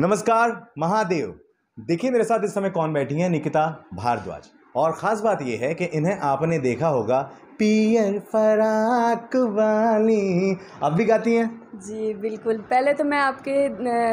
नमस्कार महादेव। देखिए मेरे साथ इस समय कौन बैठी हैं? निकिता भारद्वाज। और ख़ास बात यह है कि इन्हें आपने देखा होगा पियर फराक वाली। अब भी गाती हैं? जी बिल्कुल। पहले तो मैं आपके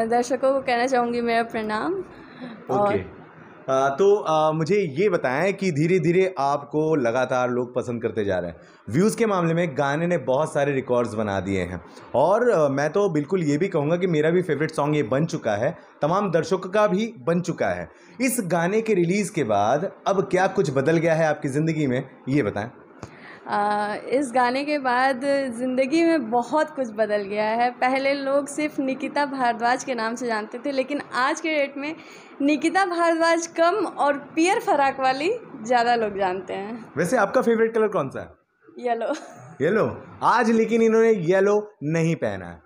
दर्शकों को कहना चाहूँगी मेरा प्रणाम। ओके। आ, तो मुझे ये बताएँ कि धीरे धीरे आपको लगातार लोग पसंद करते जा रहे हैं। व्यूज़ के मामले में गाने ने बहुत सारे रिकॉर्ड्स बना दिए हैं। और मैं तो बिल्कुल ये भी कहूँगा कि मेरा भी फेवरेट सॉन्ग ये बन चुका है। तमाम दर्शकों का भी बन चुका है। इस गाने के रिलीज़ के बाद अब क्या कुछ बदल गया है आपकी ज़िंदगी में, ये बताएँ। इस गाने के बाद ज़िंदगी में बहुत कुछ बदल गया है। पहले लोग सिर्फ़ निकिता भारद्वाज के नाम से जानते थे लेकिन आज के डेट में निकिता भारद्वाज कम और पियर फराक वाली ज़्यादा लोग जानते हैं। वैसे आपका फेवरेट कलर कौन सा है? येलो येलो आज लेकिन इन्होंने येलो नहीं पहना है।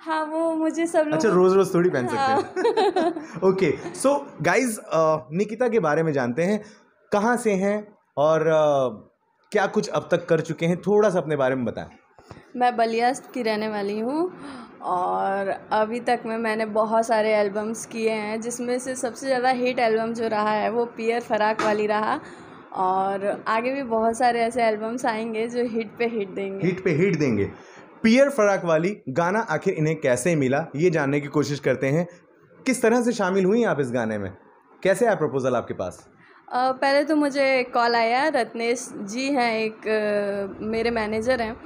हाँ वो मुझे सब लोग अच्छा रोज रोज थोड़ी पहन सकते हैं। ओके सो गाइस निकिता के बारे में जानते हैं। कहाँ से हैं? और uh, क्या कुछ अब तक कर चुके हैं? थोड़ा सा अपने बारे में बताएँ। मैं बलिया की रहने वाली हूँ और अभी तक में मैंने बहुत सारे एल्बम्स किए हैं जिसमें से सबसे ज़्यादा हिट एल्बम जो रहा है वो पियर फराक वाली रहा और आगे भी बहुत सारे ऐसे एल्बम्स आएँगे जो हिट पे हिट देंगे। हिट पे हिट देंगे। पियर फराक वाली गाना आखिर इन्हें कैसे मिला ये जानने की कोशिश करते हैं। किस तरह से शामिल हुई आप इस गाने में? कैसे आया प्रपोजल आपके पास? पहले तो मुझे कॉल आया रत्नेश जी हैं एक मेरे मैनेजर हैं।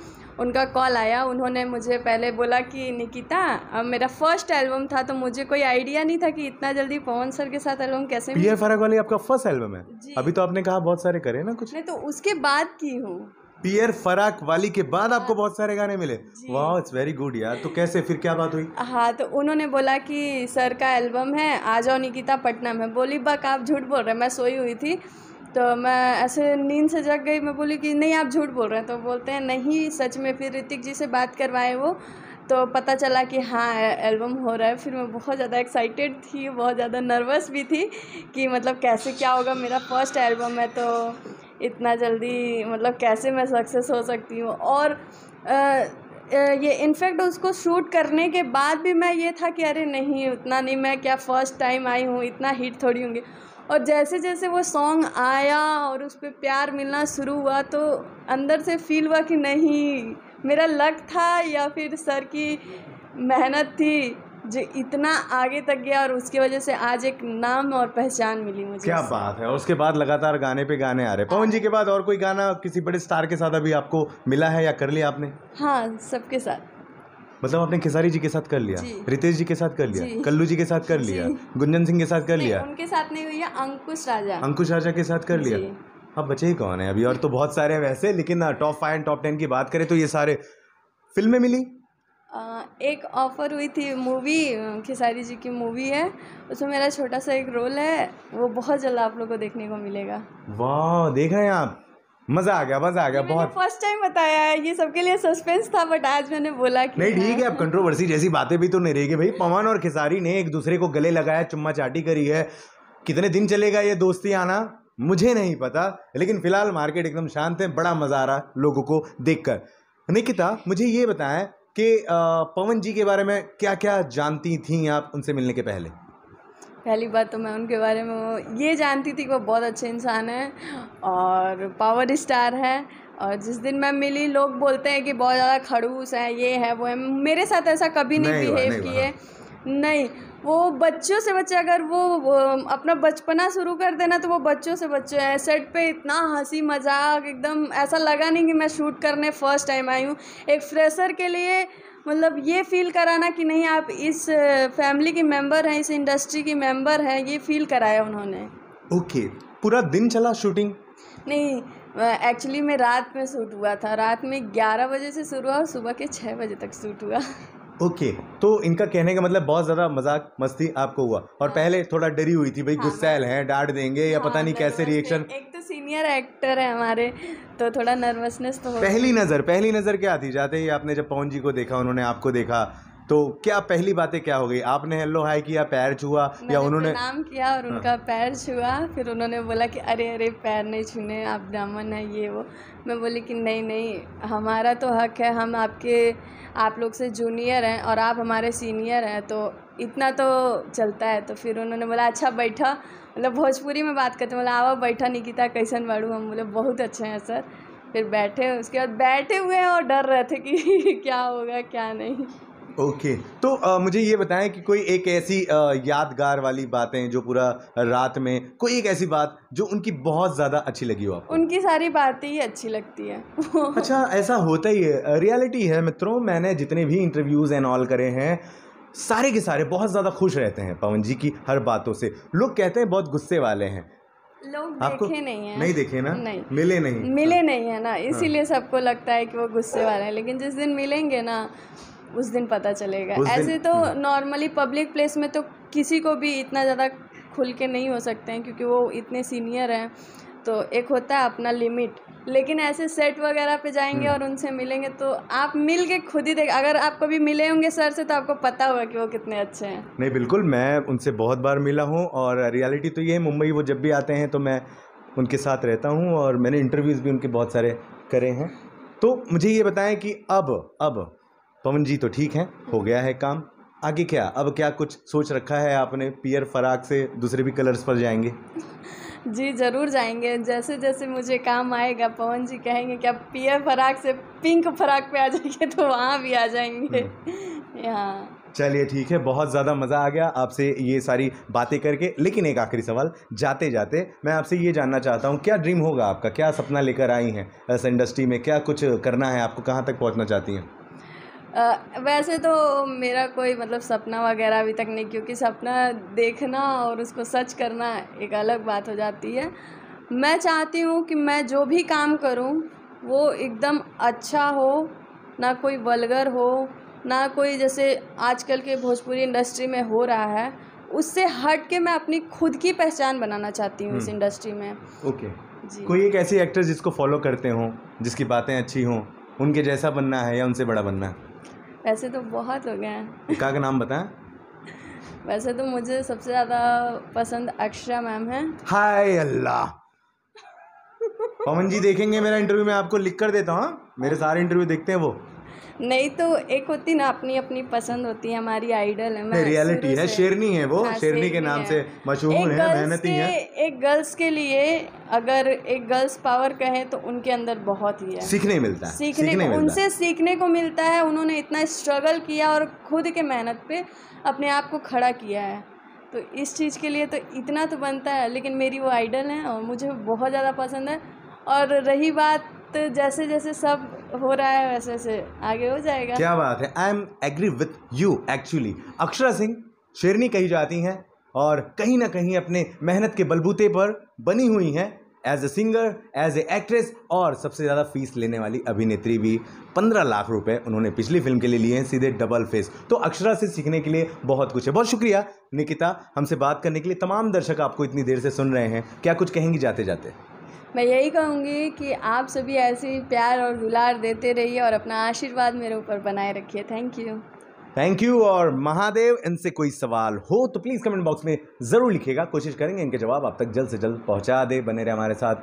उनका कॉल आया उन्होंने मुझे पहले बोला कि निकिता अब मेरा फ़र्स्ट एल्बम था तो मुझे कोई आइडिया नहीं था कि इतना जल्दी पवन सर के साथ एल्बम कैसे पियर वाली आपका फ़र्स्ट एल्बम है? अभी तो आपने कहा बहुत सारे करे ना कुछ? नहीं तो उसके बाद की हूँ। पियर फराक वाली के बाद आपको बहुत सारे गाने मिले। वाह इट्स वेरी गुड यार। तो कैसे फिर क्या बात हुई? हाँ तो उन्होंने बोला कि सर का एल्बम है आ जाओ निकिता पटना में बोली बक आप झूठ बोल रहे हैं। मैं सोई हुई थी तो मैं ऐसे नींद से जग गई। मैं बोली कि नहीं आप झूठ बोल रहे हैं। तो बोलते हैं नहीं सच में फिर ऋतिक जी से बात करवाए वो। तो पता चला कि हाँ एल्बम हो रहा है। फिर मैं बहुत ज़्यादा एक्साइटेड थी बहुत ज़्यादा नर्वस भी थी कि मतलब कैसे क्या होगा? मेरा फ़र्स्ट एल्बम है तो इतना जल्दी मतलब कैसे मैं सक्सेस हो सकती हूँ? और अ, ये इनफैक्ट उसको शूट करने के बाद भी मैं ये था कि अरे नहीं उतना नहीं मैं क्या फ़र्स्ट टाइम आई हूँ इतना हिट थोड़ी होंगी। और जैसे जैसे वो सॉन्ग आया और उस पर प्यार मिलना शुरू हुआ तो अंदर से फील हुआ कि नहीं मेरा लक था या फिर सर की मेहनत थी। जो इतना आगे तक गया और उसकी वजह से आज एक नाम और पहचान मिली मुझे क्या बात है। और उसके बाद लगातार गाने पे गाने आ रहे पवन जी के बाद और कोई गाना किसी बड़े स्टार के साथ अभी आपको मिला है या कर लिया आपने? हाँ सबके साथ। मतलब आपने खेसारी जी के साथ कर लिया? रितेश जी के साथ कर लिया। कल्लू जी के साथ कर लिया? गुंजन सिंह के साथ कर लिया? उनके साथ नहीं हुई है अंकुश राजा। अंकुश राजा के साथ कर लिया। अब बचे ही कौन है? अभी और तो बहुत सारे हैं वैसे लेकिन top five and top ten की बात करें तो ये सारे फ़िल्में मिली। एक ऑफ़र हुई थी मूवी खेसारी जी की मूवी है। उसमें मेरा छोटा सा एक रोल है वो बहुत जल्द आप लोग को देखने को मिलेगा। वाह देख रहे हैं आप। मज़ा आ गया मज़ा आ गया बहुत। फ़र्स्ट टाइम बताया है ये सबके लिए सस्पेंस था बट आज मैंने बोला कि नहीं ठीक है। अब कंट्रोवर्सी जैसी बातें भी तो नहीं रहेगी। भाई पवन और खेसारी ने एक दूसरे को गले लगाया चुम्मा चाटी करी है। कितने दिन चलेगा ये दोस्ती आना? मुझे नहीं पता लेकिन फ़िलहाल मार्केट एकदम शांत है बड़ा मज़ा आ रहा लोगों को देखकर। निकिता मुझे ये बताएँ कि पवन जी के बारे में क्या क्या जानती थी आप उनसे मिलने के पहले? पहली बात तो मैं उनके बारे में ये जानती थी कि वो बहुत अच्छे इंसान हैं और पावर स्टार है और जिस दिन मैं मिली लोग बोलते हैं कि बहुत ज़्यादा खड़ूस है ये है वो है। मेरे साथ ऐसा कभी नहीं बिहेव किए। नहीं वो बच्चों से बच्चे अगर वो, अपना बचपना शुरू कर देना तो वो बच्चों से बच्चे हैं। सेट पे इतना हँसी मज़ाक एकदम ऐसा लगा नहीं कि मैं शूट करने फ़र्स्ट टाइम आई हूँ। एक फ्रेशर के लिए मतलब ये फील कराना कि नहीं आप इस फैमिली के मेंबर हैं इस इंडस्ट्री की मेंबर हैं ये फील कराया उन्होंने। Okay okay. पूरा दिन चला शूटिंग नहीं एक्चुअली मैं रात में शूट हुआ था। रात में ग्यारह बजे से शुरू हुआ और सुबह के छः बजे तक शूट हुआ। ओके तो इनका कहने का मतलब बहुत ज़्यादा मज़ाक मस्ती आपको हुआ। और पहले थोड़ा डरी हुई थी भाई गुस्सैल है डांट देंगे या पता नहीं कैसे रिएक्शन एक तो सीनियर एक्टर है हमारे तो थोड़ा नर्वसनेस तो पहली नज़र पहली नज़र क्या थी? जाते ही आपने जब पवन जी को देखा उन्होंने आपको देखा तो क्या पहली बातें क्या हो गई? आपने हेलो हाय किया पैर छुआ या उन्होंने प्रणाम किया और उनका पैर छुआ फिर उन्होंने बोला कि अरे अरे पैर नहीं छूने आप ब्राह्मण हैं ये वो। मैं बोली कि नहीं नहीं हमारा तो हक है हम आपके आप लोग से जूनियर हैं और आप हमारे सीनियर हैं तो इतना तो चलता है। तो फिर उन्होंने बोला अच्छा बैठा। मतलब भोजपुरी में बात करते बोला आओ बैठा निकिता कैसन बाड़ू? हम बोले बहुत अच्छे हैं सर। फिर बैठे उसके बाद बैठे हुए हैं और डर रहे थे कि क्या होगा क्या नहीं। ओके। तो अ, मुझे ये बताएँ कि कोई एक ऐसी अ, यादगार वाली बातें जो पूरा रात में कोई एक ऐसी बात जो उनकी बहुत ज़्यादा अच्छी लगी हो आपको? उनकी सारी बातें ही अच्छी लगती है। अच्छा ऐसा होता ही है। रियलिटी है मित्रों मैंने जितने भी इंटरव्यूज़ एंड ऑल करे हैं सारे के सारे बहुत ज़्यादा खुश रहते हैं पवन जी की हर बातों से। लोग कहते हैं बहुत गुस्से वाले हैं। लोग आपको देखे नहीं है। नहीं देखे ना? नहीं। मिले नहीं। मिले नहीं है ना इसीलिए सबको लगता है कि वो गुस्से वाले हैं। लेकिन जिस दिन मिलेंगे ना उस दिन पता चलेगा हम्म। ऐसे तो नॉर्मली पब्लिक प्लेस में तो किसी को भी इतना ज़्यादा खुल के नहीं हो सकते हैं क्योंकि वो इतने सीनियर हैं तो एक होता है अपना लिमिट लेकिन ऐसे सेट वगैरह पे जाएँगे हम्म। और उनसे मिलेंगे तो आप मिल के खुद ही देख अगर आप कभी मिले होंगे सर से तो आपको पता होगा कि वो कितने अच्छे हैं नहीं बिल्कुल मैं उनसे बहुत बार मिला हूँ और रियलिटी तो ये है मुंबई वो जब भी आते हैं तो मैं उनके साथ रहता हूँ और मैंने इंटरव्यूज़ भी उनके बहुत सारे करे हैं तो मुझे ये बताएँ कि अब अब पवन जी तो ठीक हैं हो गया है काम। आगे क्या? अब क्या कुछ सोच रखा है आपने? पियर फराक से दूसरे भी कलर्स पर जाएँगे। जी ज़रूर जाएँगे। जैसे जैसे मुझे काम आएगा पवन जी कहेंगे कि आप पियर फराक से पिंक फराक पे आ जाएँगे तो वहाँ भी आ जाएँगे। यहाँ। चलिए ठीक है बहुत ज़्यादा मज़ा आ गया आपसे ये सारी बातें करके। लेकिन एक आखिरी सवाल जाते जाते मैं आपसे ये जानना चाहता हूँ क्या ड्रीम होगा आपका? क्या सपना लेकर आई हैं इस इंडस्ट्री में? क्या कुछ करना है आपको? कहाँ तक पहुँचना चाहती हैं? वैसे तो मेरा कोई मतलब सपना वगैरह अभी तक नहीं क्योंकि सपना देखना और उसको सच करना एक अलग बात हो जाती है। मैं चाहती हूँ कि मैं जो भी काम करूँ वो एकदम अच्छा हो ना कोई वलगर हो ना कोई जैसे आजकल के भोजपुरी इंडस्ट्री में हो रहा है उससे हट के मैं अपनी खुद की पहचान बनाना चाहती हूँ इस इंडस्ट्री में। ओके। जी। कोई एक ऐसी एक्ट्रेस जिसको फॉलो करते हों जिसकी बातें अच्छी हों उनके जैसा बनना है या उनसे बड़ा बनना है? वैसे तो बहुत हो गए हैं। एका का नाम बताएँ? वैसे तो मुझे सबसे ज़्यादा पसंद अक्षरा मैम है। हाय अल्लाह। पवन जी देखेंगे मेरा इंटरव्यू मैं आपको लिख कर देता हूँ हाँ? मेरे सारे इंटरव्यू देखते हैं वो। नहीं तो एक होती ना अपनी अपनी पसंद होती है हमारी आइडल है मैं रियलिटी है शेरनी है वो हाँ, शेरनी के नाम। से मशहूर है मेहनती है। एक गर्ल्स के लिए अगर एक गर्ल्स पावर कहें तो उनके अंदर बहुत ही है। सीखने मिलता है सीखने को मिलता उनसे सीखने को मिलता है उन्होंने इतना स्ट्रगल किया और खुद के मेहनत पे अपने आप को खड़ा किया है। तो इस चीज़ के लिए तो इतना तो बनता है लेकिन मेरी वो आइडल है और मुझे बहुत ज़्यादा पसंद है। और रही बात जैसे जैसे सब हो रहा है, वैसे वैसे आगे हो जाएगा। क्या बात है। I am agree with you actually Akshara Singh, शेरनी कही जाती हैं और कहीं ना कहीं अपने मेहनत के बलबूते पर बनी हुई हैं। As a singer as a actress और सबसे ज़्यादा फ़ीस लेने वाली अभिनेत्री भी पंद्रह लाख रुपए उन्होंने पिछली फ़िल्म के लिए लिए हैं, सीधे डबल फेस तो अक्षरा से सीखने के लिए बहुत कुछ है। बहुत शुक्रिया, निकिता। हमसे बात करने के लिए तमाम दर्शक आपको इतनी देर से सुन रहे हैं। क्या कुछ कहेंगी? जाते जाते मैं यही कहूँगी कि आप सभी ऐसे ही प्यार और दुलार देते रहिए और अपना आशीर्वाद मेरे ऊपर बनाए रखिए। थैंक यू थैंक यू और महादेव, इनसे कोई सवाल हो तो प्लीज़ कमेंट बॉक्स में ज़रूर लिखिएगा। कोशिश करेंगे इनके जवाब आप तक जल्द से जल्द पहुँचा दे। बने रहे हमारे साथ।